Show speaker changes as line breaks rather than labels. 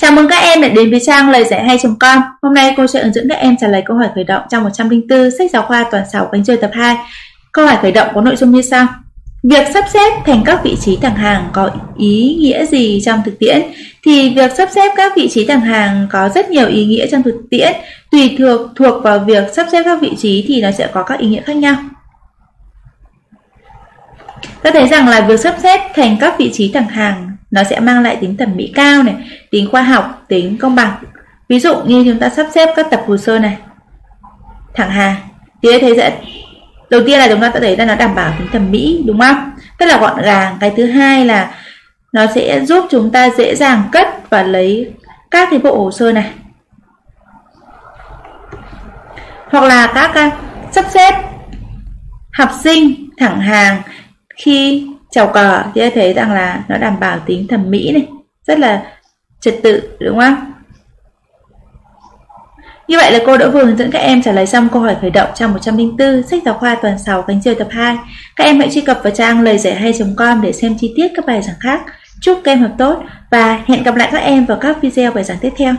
Chào mừng các em đã đến với trang lời giải hay.com. Hôm nay cô sẽ hướng dẫn các em trả lời câu hỏi khởi động trong 104 sách giáo khoa toàn 6 cánh chơi tập 2. Câu hỏi khởi động có nội dung như sau. Việc sắp xếp thành các vị trí thẳng hàng có ý nghĩa gì trong thực tiễn? Thì việc sắp xếp các vị trí thẳng hàng có rất nhiều ý nghĩa trong thực tiễn. Tùy thuộc thuộc vào việc sắp xếp các vị trí thì nó sẽ có các ý nghĩa khác nhau. Ta thấy rằng là việc sắp xếp thành các vị trí thẳng hàng nó sẽ mang lại tính thẩm mỹ cao này, tính khoa học, tính công bằng. Ví dụ như chúng ta sắp xếp các tập hồ sơ này thẳng hàng thì thấy sẽ đầu tiên là chúng ta sẽ thấy là nó đảm bảo tính thẩm mỹ đúng không? Tức là gọn gàng. Cái thứ hai là nó sẽ giúp chúng ta dễ dàng cất và lấy các cái bộ hồ sơ này hoặc là các uh, sắp xếp học sinh thẳng hàng khi chào cờ thì thấy rằng là nó đảm bảo tính thẩm mỹ này, rất là trật tự, đúng không như vậy là cô đã vừa hướng dẫn các em trả lời xong câu hỏi khởi động trong 104 sách giáo khoa tuần 6 cánh chiều tập 2. Các em hãy truy cập vào trang lời giải hay.com để xem chi tiết các bài giảng khác. Chúc các em học tốt và hẹn gặp lại các em vào các video bài giảng tiếp theo.